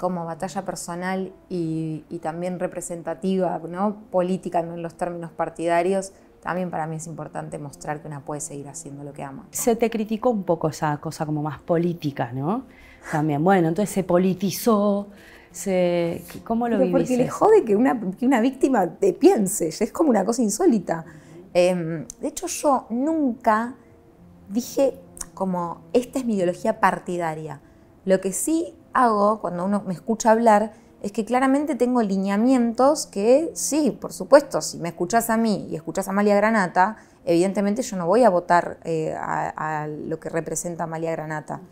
como batalla personal y, también representativa, ¿no? política, no en los términos partidarios, también para mí es importante mostrar que una puede seguir haciendo lo que ama. Se te criticó un poco esa cosa como más política, ¿no? También, bueno, entonces se politizó, se... ¿cómo lo Pero Porque le jode que una, que una víctima te piense, es como una cosa insólita. Em, de hecho, yo nunca dije como, esta es mi ideología partidaria. Lo que sí hago cuando uno me escucha hablar es que claramente tengo lineamientos que, sí, por supuesto, si me escuchas a mí y escuchas a Amalia Granata, evidentemente yo no voy a votar eh, a, a lo que representa Amalia Granata.